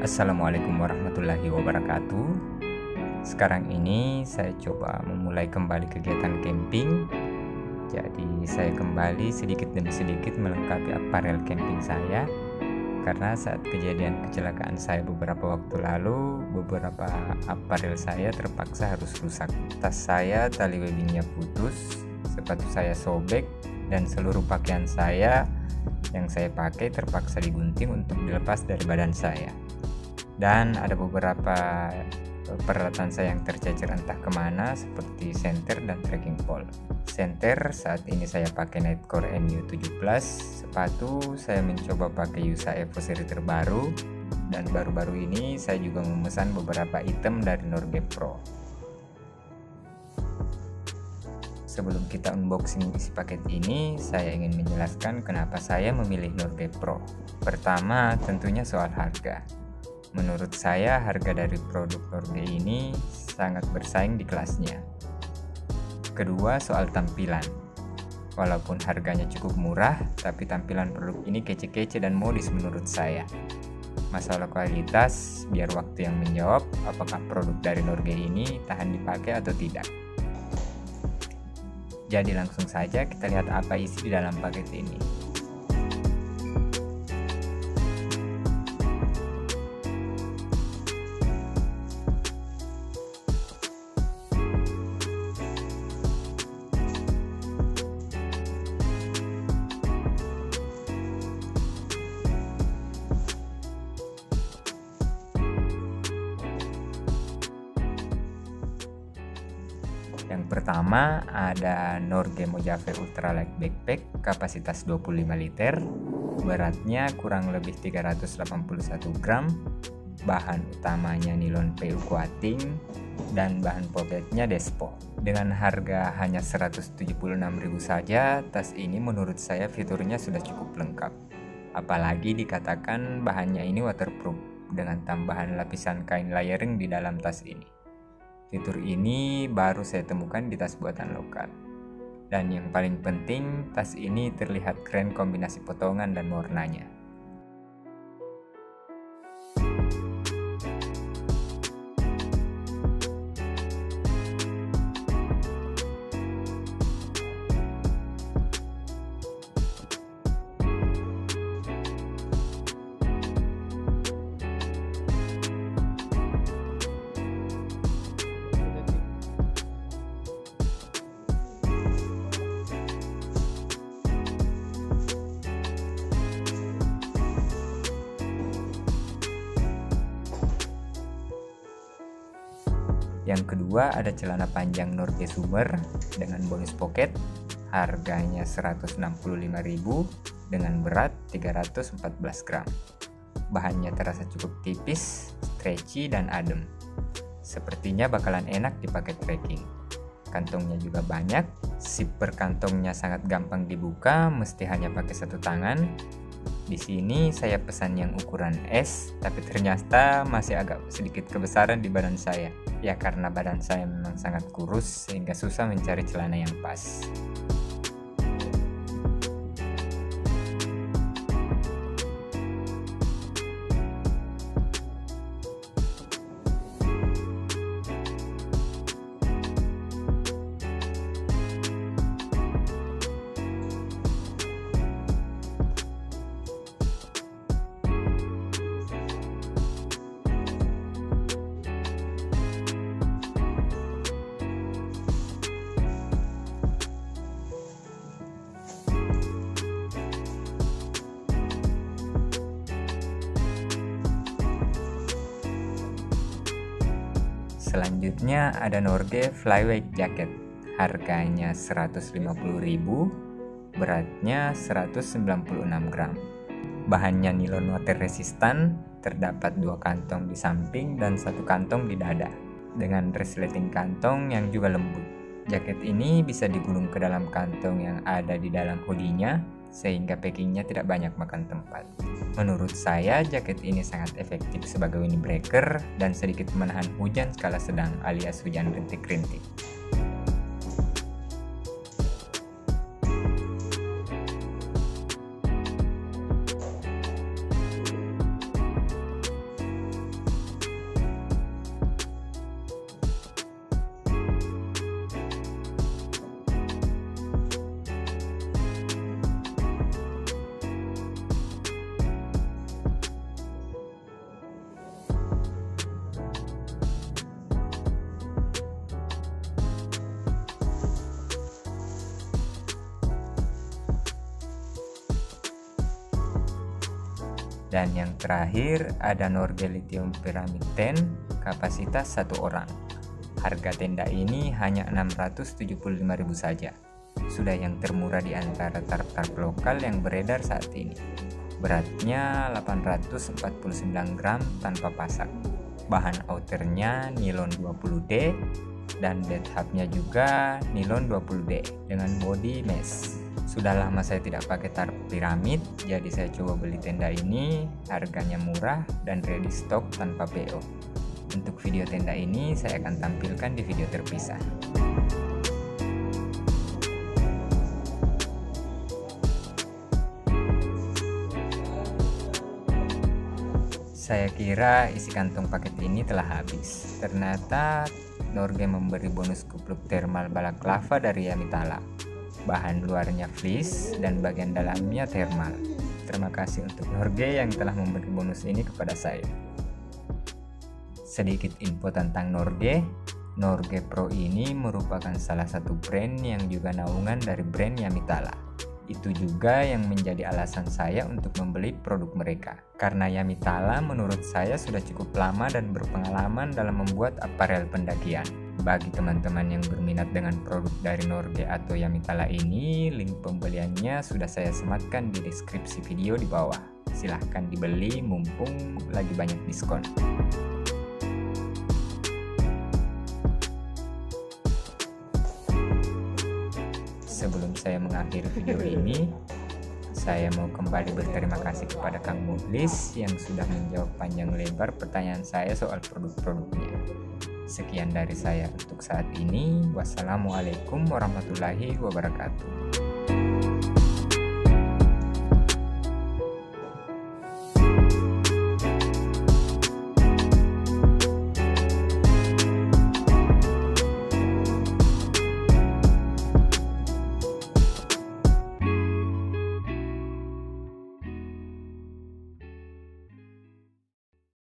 Assalamualaikum warahmatullahi wabarakatuh. Sekarang ini saya coba memulai kembali kegiatan camping. Jadi saya kembali sedikit demi sedikit melengkapi aparel camping saya karena saat kejadian kecelakaan saya beberapa waktu lalu beberapa aparel saya terpaksa harus rusak tas saya tali webbingnya putus sepatu saya sobek dan seluruh pakaian saya yang saya pakai terpaksa digunting untuk dilepas dari badan saya dan ada beberapa peralatan saya yang tercecer entah ke mana seperti senter dan trekking pole senter saat ini saya pakai Nightcore NU17 sepatu saya mencoba pakai Yusa Evo seri terbaru dan baru-baru ini saya juga memesan beberapa item dari Norge Pro Sebelum kita unboxing isi paket ini, saya ingin menjelaskan kenapa saya memilih Norge Pro. Pertama, tentunya soal harga. Menurut saya, harga dari produk Norge ini sangat bersaing di kelasnya. Kedua, soal tampilan. Walaupun harganya cukup murah, tapi tampilan produk ini kece-kece dan modis menurut saya. Masalah kualitas, biar waktu yang menjawab apakah produk dari Norge ini tahan dipakai atau tidak. Jadi langsung saja kita lihat apa isi di dalam paket ini. Pertama ada Norge Mojave Ultralight Backpack kapasitas 25 liter, beratnya kurang lebih 381 gram, bahan utamanya nilon PU coating dan bahan pocketnya Despo. Dengan harga hanya 176.000 saja, tas ini menurut saya fiturnya sudah cukup lengkap. Apalagi dikatakan bahannya ini waterproof dengan tambahan lapisan kain layering di dalam tas ini. Fitur ini baru saya temukan di tas buatan lokal. Dan yang paling penting, tas ini terlihat keren kombinasi potongan dan warnanya. Yang kedua ada celana panjang Norge Summer dengan bonus pocket, harganya 165.000 dengan berat 314 gram. Bahannya terasa cukup tipis, stretchy dan adem. Sepertinya bakalan enak dipakai trekking. Kantongnya juga banyak, zipper kantongnya sangat gampang dibuka, mesti hanya pakai satu tangan. Di sini saya pesan yang ukuran S, tapi ternyata masih agak sedikit kebesaran di badan saya ya karena badan saya memang sangat kurus sehingga susah mencari celana yang pas. Selanjutnya ada Norge Flyweight Jacket. Harganya 150.000, beratnya 196 gram. Bahannya nilon water resistant, terdapat dua kantong di samping dan satu kantong di dada dengan resleting kantong yang juga lembut. Jaket ini bisa digulung ke dalam kantong yang ada di dalam hoodie-nya sehingga packingnya tidak banyak makan tempat. Menurut saya, jaket ini sangat efektif sebagai windbreaker dan sedikit menahan hujan skala sedang alias hujan rintik-rintik. Dan yang terakhir ada Norge Lithium Pyramid 10 kapasitas satu orang. Harga tenda ini hanya 675.000 saja. Sudah yang termurah di antara tarp-tarp lokal yang beredar saat ini. Beratnya 849 gram tanpa pasak. Bahan outernya nilon 20D dan bed hubnya juga nilon 20D dengan body mesh. Sudah lama saya tidak pakai tarp piramid, jadi saya coba beli tenda ini. Harganya murah dan ready stock tanpa PO. Untuk video tenda ini saya akan tampilkan di video terpisah. Saya kira isi kantong paket ini telah habis. Ternyata Norge memberi bonus kupluk thermal balak lava dari Yamitala bahan luarnya fleece dan bagian dalamnya thermal. Terima kasih untuk Norge yang telah memberi bonus ini kepada saya. Sedikit info tentang Norge. Norge Pro ini merupakan salah satu brand yang juga naungan dari brand Yamitala. Itu juga yang menjadi alasan saya untuk membeli produk mereka. Karena Yamitala menurut saya sudah cukup lama dan berpengalaman dalam membuat aparel pendakian. Bagi teman-teman yang berminat dengan produk dari Norge atau Yamitala ini, link pembeliannya sudah saya sematkan di deskripsi video di bawah. Silahkan dibeli mumpung lagi banyak diskon. Sebelum saya mengakhiri video ini, saya mau kembali berterima kasih kepada Kang Muhlis yang sudah menjawab panjang lebar pertanyaan saya soal produk-produknya. Sekian dari saya untuk saat ini. Wassalamualaikum warahmatullahi wabarakatuh.